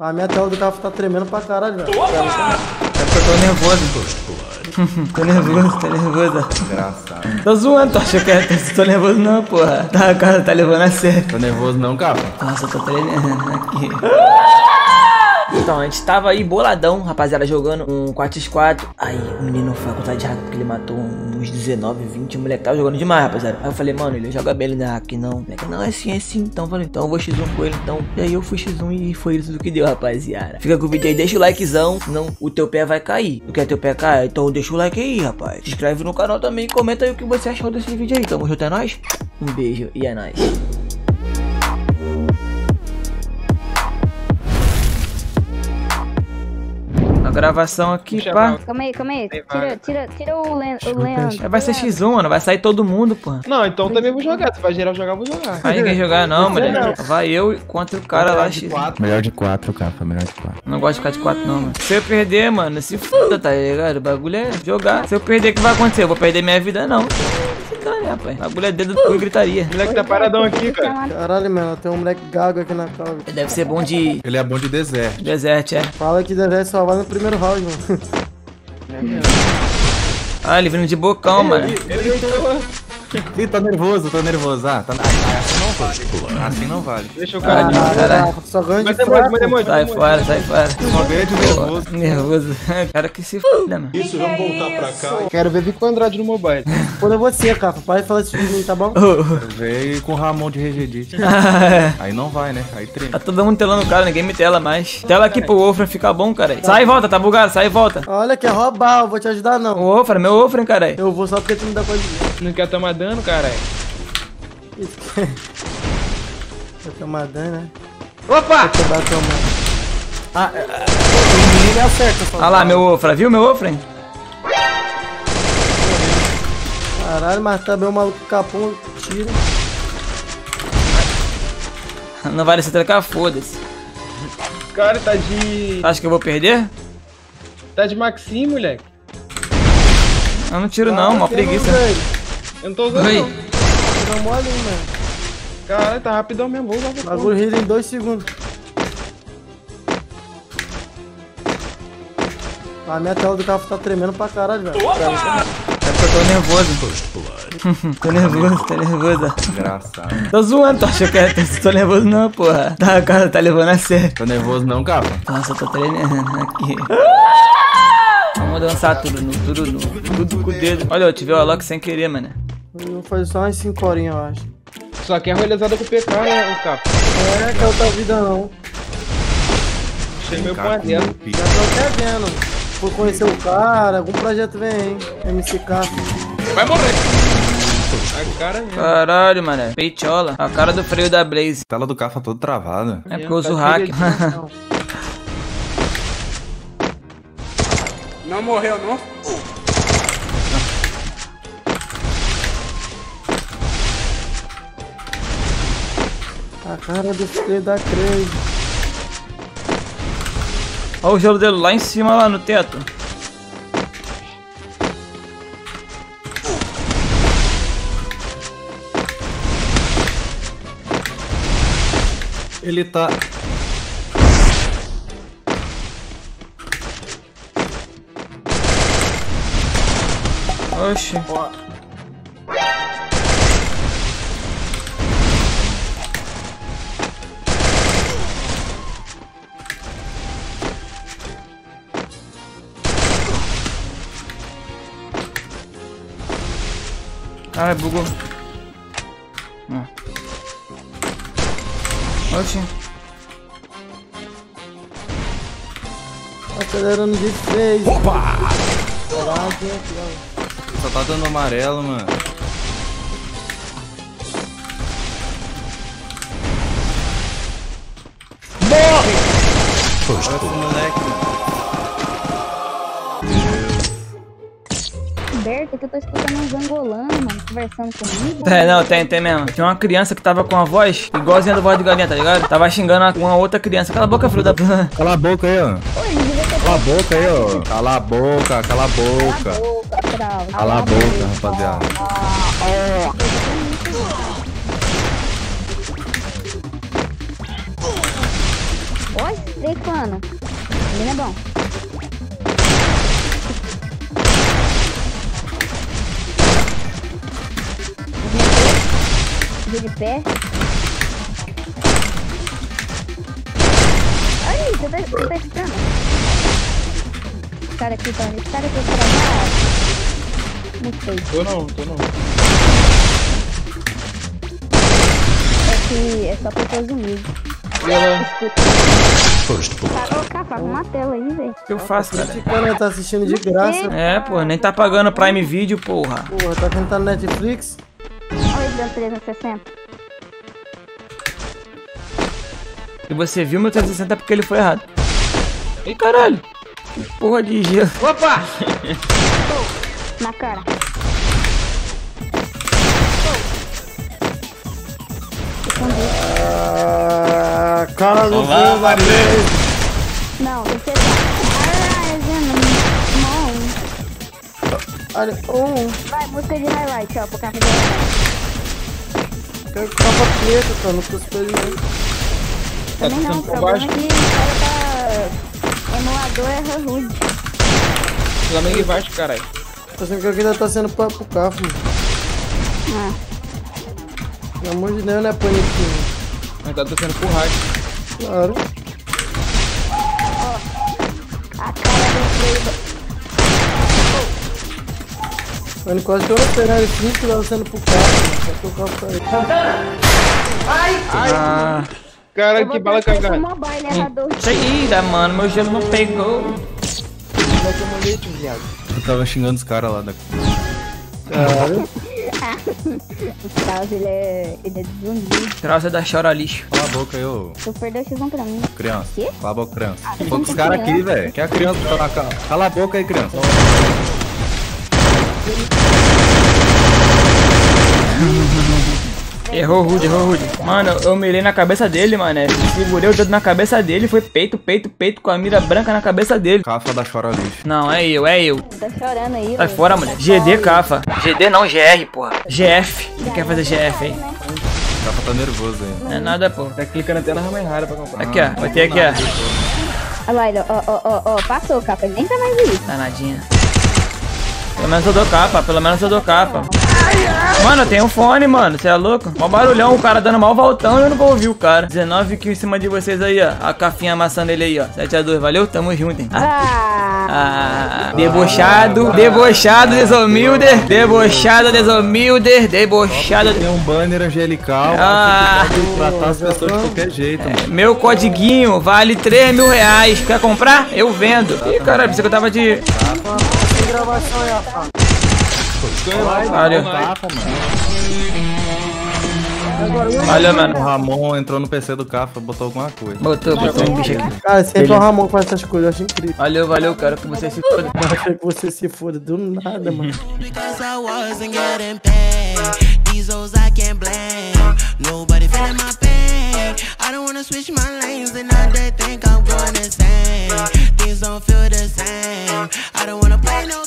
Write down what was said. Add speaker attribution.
Speaker 1: A minha tela do carro tá tremendo pra caralho, velho.
Speaker 2: É porque eu tô nervoso. tô nervoso, tô nervoso.
Speaker 3: Engraçado.
Speaker 2: Tô zoando, tu acha que é? Tô nervoso não, porra. Tá, cara, tá levando a sério.
Speaker 3: Tô nervoso não, capa?
Speaker 2: Nossa, eu tô tremendo aqui. Então, a gente tava aí boladão, rapaziada, jogando um 4x4. Aí o menino foi a de hack porque ele matou uns 19, 20. O moleque tava jogando demais, rapaziada. Aí eu falei, mano, ele joga bem, ele não é hack não. O moleque, não, é sim, é sim. Então eu falei, então eu vou x1 com ele, então. E aí eu fui x1 e foi isso que deu, rapaziada. Fica com o vídeo aí, deixa o likezão, senão o teu pé vai cair. Tu quer teu pé cair? Então deixa o like aí, rapaz. Se inscreve no canal também e comenta aí o que você achou desse vídeo aí. Tamo junto, é nóis? Um beijo e é nóis. Gravação aqui, pá.
Speaker 4: Calma aí, calma aí. Tira, tira, tira o, Len o Leandro.
Speaker 2: É, Vai ser X1, mano. Vai sair todo mundo, pô.
Speaker 5: Não, então também vou jogar. Se vai geral jogar, vou jogar.
Speaker 2: Vai ninguém jogar não, moleque. Vai eu contra o cara lá, X.
Speaker 3: Melhor de quatro, capa. Melhor de quatro.
Speaker 2: Não gosto de ficar de 4 não, mano. Se eu perder, mano, se foda, tá ligado? O bagulho é jogar. Se eu perder, o que vai acontecer? Eu vou perder minha vida, não. Se dane, rapaz. O bagulho é dedo do cu gritaria.
Speaker 5: O moleque tá paradão aqui, cara.
Speaker 1: Caralho, mano, tem um moleque gago aqui na calva.
Speaker 2: Deve ser bom de
Speaker 3: Ele é bom de deserto.
Speaker 2: desert, é.
Speaker 1: Fala que deve só vai no primeiro round, mano.
Speaker 2: Ah, ele vindo de bocão, mano.
Speaker 3: Ih, tá nervoso, tô nervoso. Ah, tá... ah, assim não vale. Assim não vale.
Speaker 5: Deixa o cara de
Speaker 2: Ah, caralho.
Speaker 1: Só ganha de
Speaker 5: Mas é
Speaker 1: fraco.
Speaker 5: é muito.
Speaker 2: Sai fora, sai fora.
Speaker 3: Só ganha de nervoso.
Speaker 2: Nervoso. Cara que se foda, mano.
Speaker 5: Quero ver Vico Andrade no mobile.
Speaker 1: Quando é você, cara. Para de falar esse vídeo aí, tá bom?
Speaker 3: Veio com o Ramon de Regedite. Aí não vai, né? Aí treme.
Speaker 2: Tá todo mundo telando o cara, ninguém me tela mais. Tela aqui pro Wolfram ficar bom, cara. Sai e volta, tá bugado, sai e volta.
Speaker 1: Olha, quer roubar, eu vou te ajudar não.
Speaker 2: O Wolfram, meu Wolfram, cara.
Speaker 1: Eu vou só porque tu me dá coisa de
Speaker 5: Não quer tomar dano, caralho.
Speaker 1: Vou tomar dano, né?
Speaker 5: Opa!
Speaker 1: Vou. Ah, é, é, o menino acerta só.
Speaker 2: Olha lá, meu Wolfram, viu meu Wolfram?
Speaker 1: Caralho, mas também o maluco capão tira.
Speaker 2: Não vale se trancar, foda-se.
Speaker 5: Cara, tá de.
Speaker 2: Acha que eu vou perder?
Speaker 5: Tá de Maxim, moleque.
Speaker 2: Eu não tiro não, mó
Speaker 1: Ah,
Speaker 2: preguiça.
Speaker 1: não veio?
Speaker 5: Eu não tô usando.
Speaker 2: Oi.
Speaker 5: Não.
Speaker 1: Tira mole aí, mano.
Speaker 5: Caralho, tá rapidão mesmo. Vou usar
Speaker 1: O bagulho gira em dois segundos. A minha tela do carro tá tremendo pra caralho, velho.
Speaker 2: É porque eu tô nervoso. tô nervoso, tô nervoso.
Speaker 3: Engraçado.
Speaker 2: Tô zoando, tu acha que é? Tô nervoso não, porra. Tá, cara, tá levando a sério.
Speaker 3: Tô nervoso não, capa?
Speaker 2: Nossa, eu tô tremendo aqui. Vamos dançar tudo no, tudo no, tudo com o dedo. Olha, eu tive o Alok sem querer, mano.
Speaker 1: Eu vou fazer só umas 5 horinhas, eu acho.
Speaker 5: Só que é rolezada com o PK, né, o capa?
Speaker 1: É, que é outra vida não.
Speaker 5: Achei meu pão dentro.
Speaker 1: Já tô até vendo. Vou conhecer o cara, algum projeto vem, hein? MCK.
Speaker 5: Vai morrer! A cara mesmo.
Speaker 2: Caralho, mano. Peitola. A cara do freio da Blaze.
Speaker 3: Tela do Cafa todo travada.
Speaker 2: É porque eu uso hack.
Speaker 6: Não morreu, não?
Speaker 1: A cara do filho da Crazy.
Speaker 2: Olha o gelo dele lá em cima, lá no teto.
Speaker 3: Ele tá...
Speaker 2: Oxi. Ai, bugou. Ah. Oxi.
Speaker 1: Acelerando de vez. Opa! Aqui, ó.
Speaker 3: Só tá dando amarelo, mano. Morre! Olha esse moleque.
Speaker 4: Berta, que eu tô escutando uns angolanos, mano, conversando comigo.
Speaker 2: É, não, tem, tem mesmo. Tinha uma criança que tava com a voz igualzinha do voz de galinha, tá ligado? Tava xingando uma outra criança. Cala a boca, filho da puta.
Speaker 3: Cala a boca aí, ó. Cala a boca aí, ó. Cala a boca, cala a boca.
Speaker 4: boca, bravo.
Speaker 3: Cala a boca, rapaziada.
Speaker 4: Oi, tricando. Menino é bom. Vou de pé. Ai, você tá, você tá escutando? Esse cara aqui, tá, esse cara aqui, esse cara tá... Não sei.
Speaker 5: Tô não, tô não.
Speaker 4: É que é só pessoas humildes.
Speaker 5: E.
Speaker 4: Cara, ô, capa, arruma a tela aí, velho.
Speaker 2: O que eu faço, cara?
Speaker 1: Quando tá assistindo de graça,
Speaker 2: É, pô, nem tá pagando Prime Video, porra.
Speaker 1: porra, tá tentando Netflix.
Speaker 4: Dando 360.
Speaker 2: E você viu meu 360 porque ele foi errado. Ih, caralho. Que Porra de gelo. Opa!
Speaker 4: Na cara.
Speaker 1: Ah, cara do céu, Maria.
Speaker 4: Não, você tá.
Speaker 1: Olha, um,
Speaker 4: Vai, música de highlight, ó, pro carro de highlight.
Speaker 1: Quero capa preta, cara, não ele não.
Speaker 5: Tá
Speaker 4: Também não, o problema é
Speaker 5: baixo.
Speaker 4: que o cara tá. Emulador é rude.
Speaker 5: Flamengo embaixo, caralho.
Speaker 1: Tô sendo que aqui ainda tá sendo pra, pro carro, mano.
Speaker 4: Ah,
Speaker 1: Pelo amor de Deus, não é paniquinho.
Speaker 5: Mas tá descendo por rádio.
Speaker 1: Claro.
Speaker 4: a cara do Playboy.
Speaker 1: Mano, quase que eu não ele fim que tava sendo pro carro, mano. Que o carro tá aí.
Speaker 2: Ah,
Speaker 5: Cara,
Speaker 4: Eu
Speaker 5: que bala cagada.
Speaker 2: cheira, mano. Meu gelo não pegou.
Speaker 3: Eu tava xingando os caras lá da.
Speaker 1: Claro.
Speaker 4: O Carlos, ele é. Ele é desunido.
Speaker 2: Trauza da chora lixo.
Speaker 3: Cala a boca aí, ô
Speaker 4: Tu perdeu o X1 pra mim.
Speaker 3: criança.
Speaker 4: Quê?
Speaker 3: Cala a boca, criança.
Speaker 4: Ah,
Speaker 3: com os caras aqui,
Speaker 4: criança.
Speaker 3: velho. Que a criança tá na ca- Cala a boca aí, criança.
Speaker 2: Errou rude, errou rude. Mano, eu mirei na cabeça dele, mano. Segurei o dedo na cabeça dele. Foi peito, peito, peito com a mira branca na cabeça dele.
Speaker 3: Cafa da chora lixo.
Speaker 2: Não, é eu, é eu.
Speaker 4: Tá chorando aí.
Speaker 2: Sai fora, mulher. GD Cafa. GD não, GR, porra. GF. Quem quer fazer GF aí?
Speaker 3: Cafa tá nervoso aí.
Speaker 2: Não é nada, pô.
Speaker 5: Tá clicando até na rama errada pra comprar.
Speaker 2: Aqui, ó. Botei aqui, ó.
Speaker 4: Olha lá, ele, ó, ó, ó, ó, passou, capa. Ele nem tá mais aí.
Speaker 2: Danadinha. Pelo menos eu dou capa, pelo menos eu dou capa. Mano, eu tenho um fone, mano. Você é louco? Mó barulhão, o cara dando mal voltão e eu não vou ouvir o cara. 19 kills em cima de vocês aí, ó. A cafinha amassando ele aí, ó. 7x2, valeu? Tamo junto, hein? Ah,
Speaker 4: Ah,
Speaker 2: ah, debochado, debochado, desumilde. Debochado, desumilde. Debochado.
Speaker 3: Tem um banner angelical.
Speaker 2: Ah.
Speaker 3: Tratar as pessoas de qualquer jeito, mano.
Speaker 2: Meu codiguinho vale 3 mil reais. Quer comprar? Eu vendo. Ih, caralho, pensei que eu tava de.
Speaker 1: Gravação aí.
Speaker 2: Valeu.
Speaker 3: Cafa, mano. O. Ramon entrou no PC do Cafa, botou alguma coisa.
Speaker 2: Botou, botou um bicho aqui.
Speaker 1: Cara, sempre o Ramon faz essas coisas, eu acho incrível.
Speaker 2: Valeu, valeu, cara, que você se foda.
Speaker 1: Eu acho que você se foda do nada, mano.
Speaker 6: Because I wasn't getting paid. These hoes I can't blame. Nobody feeling my pain. I don't wanna switch my lanes and now they think I'm going insane. Things don't feel the same. I don't wanna play no